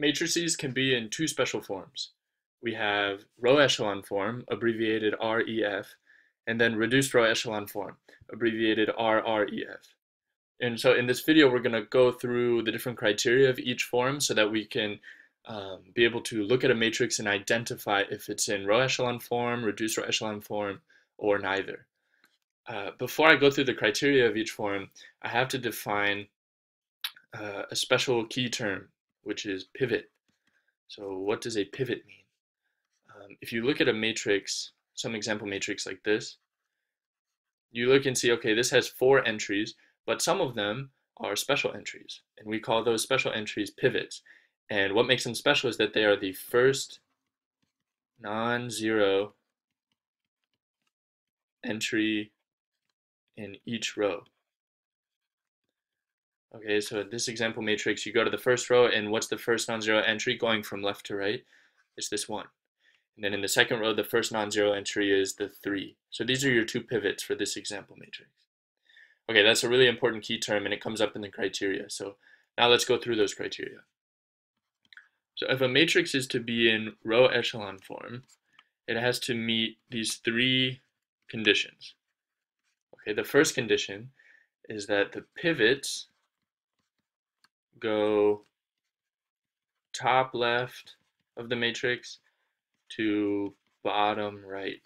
matrices can be in two special forms. We have row echelon form, abbreviated REF, and then reduced row echelon form, abbreviated RREF. And so in this video, we're going to go through the different criteria of each form so that we can um, be able to look at a matrix and identify if it's in row echelon form, reduced row echelon form, or neither. Uh, before I go through the criteria of each form, I have to define uh, a special key term, which is pivot. So what does a pivot mean? Um, if you look at a matrix, some example matrix like this, you look and see, okay, this has four entries, but some of them are special entries, and we call those special entries pivots. And what makes them special is that they are the first non-zero entry in each row. Okay, so this example matrix, you go to the first row, and what's the first non-zero entry going from left to right? It's this one. And then in the second row, the first non-zero entry is the 3. So these are your two pivots for this example matrix. Okay, that's a really important key term, and it comes up in the criteria. So now let's go through those criteria. So if a matrix is to be in row echelon form, it has to meet these three conditions. Okay, the first condition is that the pivots go top left of the matrix to bottom right.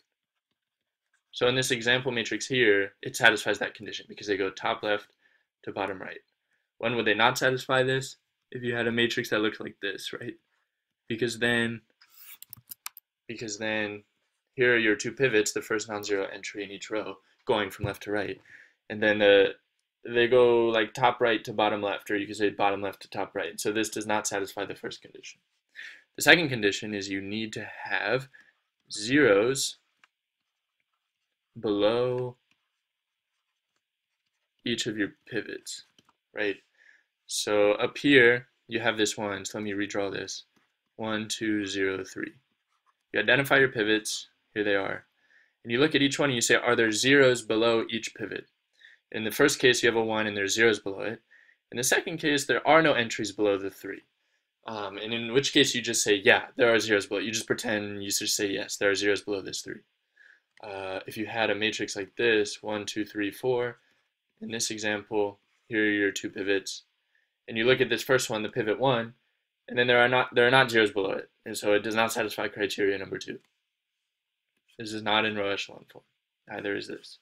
So in this example matrix here, it satisfies that condition because they go top left to bottom right. When would they not satisfy this? If you had a matrix that looked like this, right? Because then, because then here are your two pivots, the first non-zero entry in each row, going from left to right. And then the, they go like top right to bottom left, or you could say bottom left to top right. So this does not satisfy the first condition. The second condition is you need to have zeros below each of your pivots, right? So up here, you have this one, so let me redraw this. One, two, zero, three. You identify your pivots, here they are. And you look at each one and you say, are there zeros below each pivot? In the first case, you have a one and there's zeros below it. In the second case, there are no entries below the three. Um, and in which case you just say, yeah, there are zeros below. You just pretend you just say, yes, there are zeros below this three. Uh, if you had a matrix like this, one, two, three, four, in this example, here are your two pivots. And you look at this first one, the pivot one, and then there are not there are not zeros below it. And so it does not satisfy criteria number two. This is not in row echelon form. Neither is this.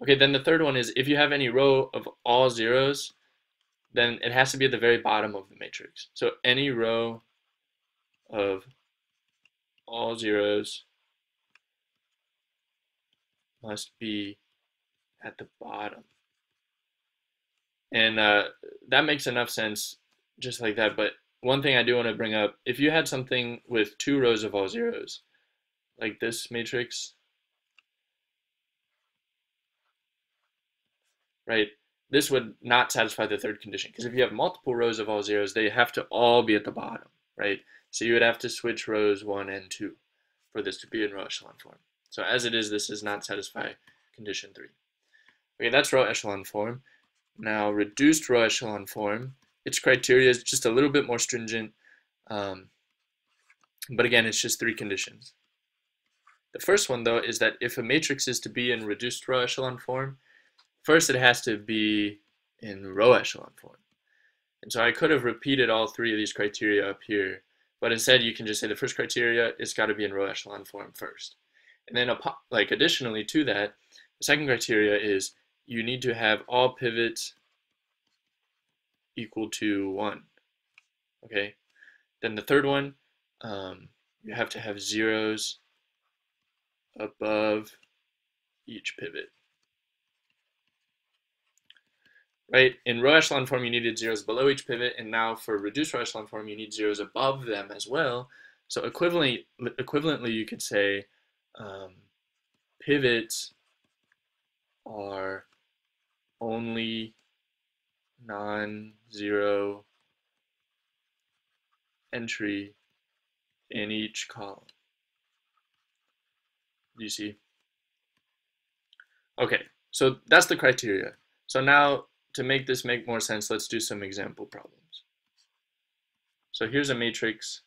Okay, then the third one is if you have any row of all zeros, then it has to be at the very bottom of the matrix. So any row of all zeros must be at the bottom. And uh, that makes enough sense just like that. But one thing I do want to bring up, if you had something with two rows of all zeros, like this matrix, right, this would not satisfy the third condition because if you have multiple rows of all zeros, they have to all be at the bottom, right? So you would have to switch rows one and two for this to be in row echelon form. So as it is, this does not satisfy condition three. Okay, that's row echelon form. Now reduced row echelon form, its criteria is just a little bit more stringent, um, but again, it's just three conditions. The first one though is that if a matrix is to be in reduced row echelon form, First, it has to be in row echelon form. And so I could have repeated all three of these criteria up here, but instead you can just say the first criteria, it's got to be in row echelon form first. And then like additionally to that, the second criteria is you need to have all pivots equal to one. Okay. Then the third one, um, you have to have zeros above each pivot right? In row echelon form, you needed zeros below each pivot, and now for reduced row echelon form, you need zeros above them as well. So equivalently, equivalently you could say um, pivots are only non-zero entry in each column. Do you see? Okay, so that's the criteria. So now to make this make more sense, let's do some example problems. So here's a matrix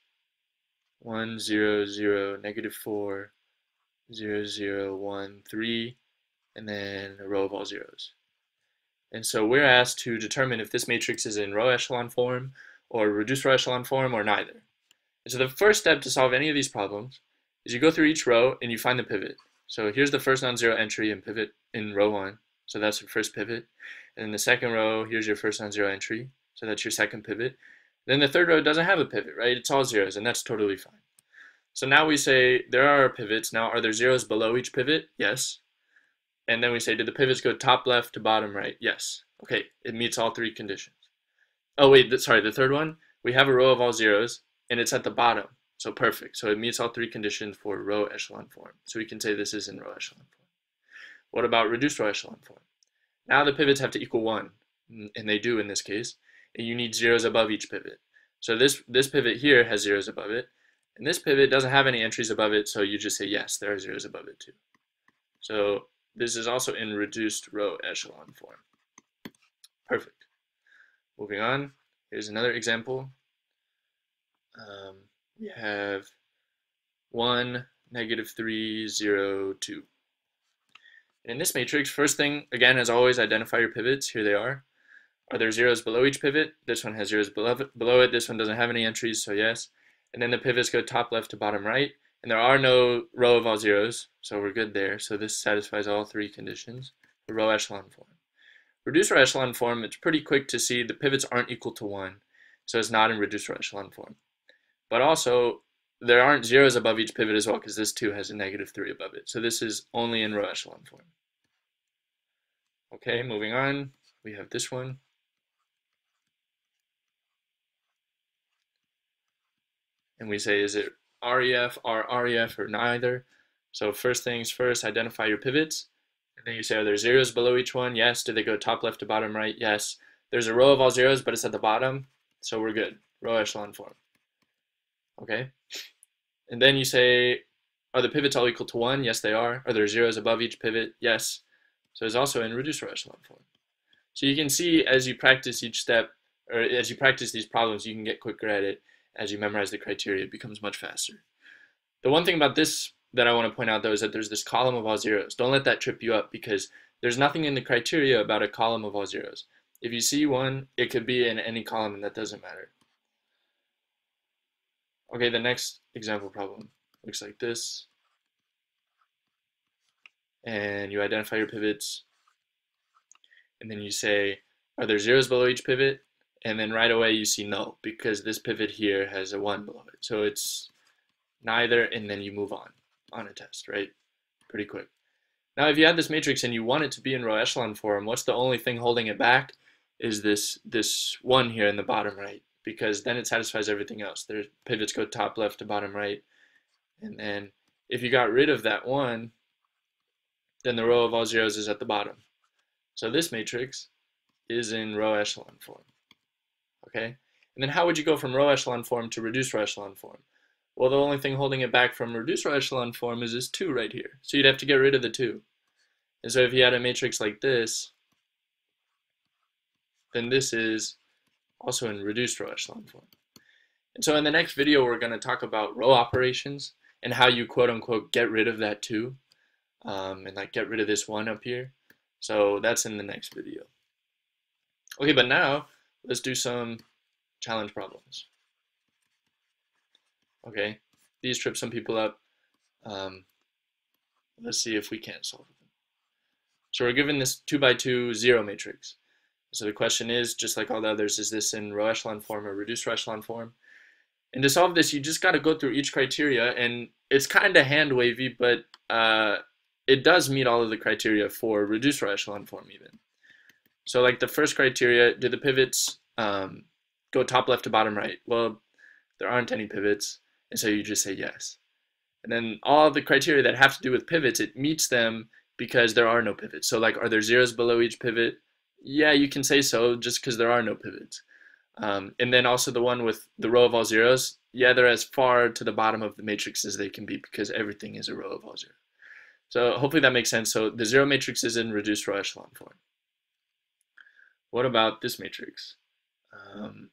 1, 0, 0, negative 4, 0, 0, 1, 3, and then a row of all zeros. And so we're asked to determine if this matrix is in row echelon form or reduced row echelon form or neither. And so the first step to solve any of these problems is you go through each row and you find the pivot. So here's the first non-zero entry in pivot in row 1. So that's your first pivot. And in the second row, here's your first non-zero entry. So that's your second pivot. Then the third row doesn't have a pivot, right? It's all zeros, and that's totally fine. So now we say there are pivots. Now, are there zeros below each pivot? Yes. And then we say, did the pivots go top left to bottom right? Yes. Okay, it meets all three conditions. Oh, wait, sorry, the third one, we have a row of all zeros, and it's at the bottom. So perfect. So it meets all three conditions for row echelon form. So we can say this is in row echelon form. What about reduced row echelon form? Now the pivots have to equal 1, and they do in this case, and you need zeros above each pivot. So this, this pivot here has zeros above it, and this pivot doesn't have any entries above it, so you just say yes, there are zeros above it too. So this is also in reduced row echelon form. Perfect. Moving on, here's another example. Um, we have 1, negative 3, 0, 2. In this matrix, first thing, again, as always, identify your pivots. Here they are. Are there zeros below each pivot? This one has zeros below it. Below it. This one doesn't have any entries, so yes. And then the pivots go top left to bottom right. And there are no row of all zeros, so we're good there. So this satisfies all three conditions. The row echelon form. Reduced row echelon form, it's pretty quick to see the pivots aren't equal to 1. So it's not in reduced row echelon form. But also, there aren't zeros above each pivot as well because this 2 has a negative 3 above it. So this is only in row echelon form. Okay, moving on, we have this one. And we say, is it REF, R, REF, or neither? So first things first, identify your pivots. And then you say, are there zeros below each one? Yes. Do they go top left to bottom right? Yes. There's a row of all zeros, but it's at the bottom. So we're good. Row echelon form. Okay. And then you say, are the pivots all equal to 1? Yes, they are. Are there zeros above each pivot? Yes. So it's also in reduced row echelon form. So you can see as you practice each step, or as you practice these problems, you can get quicker at it. As you memorize the criteria, it becomes much faster. The one thing about this that I want to point out, though, is that there's this column of all zeros. Don't let that trip you up because there's nothing in the criteria about a column of all zeros. If you see one, it could be in any column, and that doesn't matter. Okay, the next example problem looks like this. And you identify your pivots. And then you say, are there zeros below each pivot? And then right away you see no, because this pivot here has a 1 below it. So it's neither, and then you move on, on a test, right? Pretty quick. Now, if you had this matrix and you want it to be in row echelon form, what's the only thing holding it back? Is this, this 1 here in the bottom right because then it satisfies everything else. Their pivots go top left to bottom right. And then if you got rid of that one, then the row of all zeros is at the bottom. So this matrix is in row echelon form. Okay? And then how would you go from row echelon form to reduced row echelon form? Well, the only thing holding it back from reduced row echelon form is this 2 right here. So you'd have to get rid of the 2. And so if you had a matrix like this, then this is also in reduced row echelon form. And so in the next video, we're going to talk about row operations and how you quote unquote get rid of that two um, and like get rid of this one up here. So that's in the next video. Okay, but now let's do some challenge problems. Okay, these trip some people up. Um, let's see if we can't solve them. So we're given this 2 by 2 zero matrix. So the question is, just like all the others, is this in row echelon form or reduced row echelon form? And to solve this, you just got to go through each criteria, and it's kind of hand wavy, but uh, it does meet all of the criteria for reduced row echelon form even. So like the first criteria, do the pivots um, go top left to bottom right? Well, there aren't any pivots, and so you just say yes. And then all the criteria that have to do with pivots, it meets them because there are no pivots. So like, are there zeros below each pivot? Yeah, you can say so just because there are no pivots. Um, and then also the one with the row of all zeros, yeah, they're as far to the bottom of the matrix as they can be because everything is a row of all zeros. So hopefully that makes sense. So the zero matrix is in reduced row echelon form. What about this matrix? Um,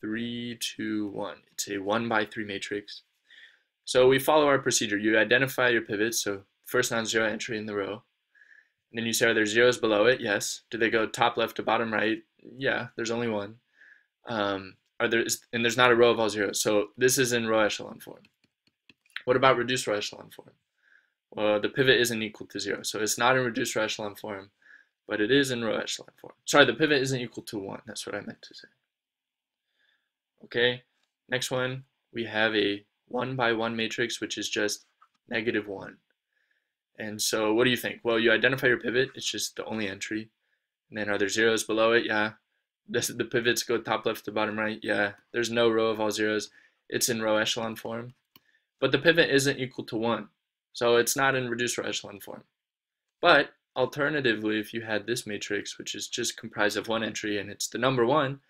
3, 2, 1. It's a 1 by 3 matrix. So we follow our procedure. You identify your pivots, so first non-zero entry in the row. And then you say, are there zeros below it? Yes. Do they go top left to bottom right? Yeah, there's only one. Um, are there, and there's not a row of all zeros. So this is in row echelon form. What about reduced row echelon form? Well, the pivot isn't equal to zero. So it's not in reduced row echelon form, but it is in row echelon form. Sorry, the pivot isn't equal to one. That's what I meant to say. Okay, next one, we have a one by one matrix, which is just negative one. And so what do you think? Well, you identify your pivot. It's just the only entry. And then are there zeros below it? Yeah. This, the pivots go top left to bottom right. Yeah. There's no row of all zeros. It's in row echelon form. But the pivot isn't equal to 1. So it's not in reduced row echelon form. But alternatively, if you had this matrix, which is just comprised of one entry and it's the number 1,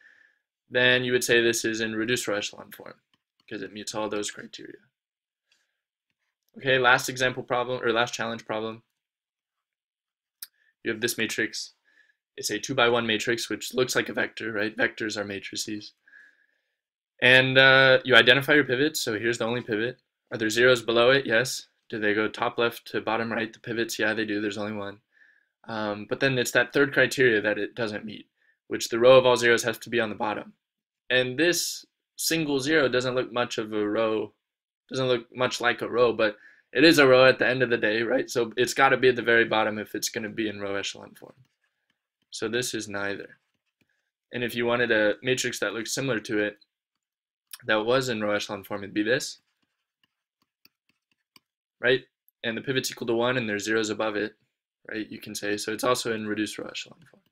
then you would say this is in reduced row echelon form because it meets all those criteria. Okay, last example problem, or last challenge problem. You have this matrix. It's a 2 by 1 matrix, which looks like a vector, right? Vectors are matrices. And uh, you identify your pivot, so here's the only pivot. Are there zeros below it? Yes. Do they go top left to bottom right, the pivots? Yeah, they do. There's only one. Um, but then it's that third criteria that it doesn't meet, which the row of all zeros has to be on the bottom. And this single zero doesn't look much of a row doesn't look much like a row, but it is a row at the end of the day, right? So it's got to be at the very bottom if it's going to be in row echelon form. So this is neither. And if you wanted a matrix that looks similar to it, that was in row echelon form, it'd be this, right? And the pivot's equal to 1 and there's zeros above it, right? You can say, so it's also in reduced row echelon form.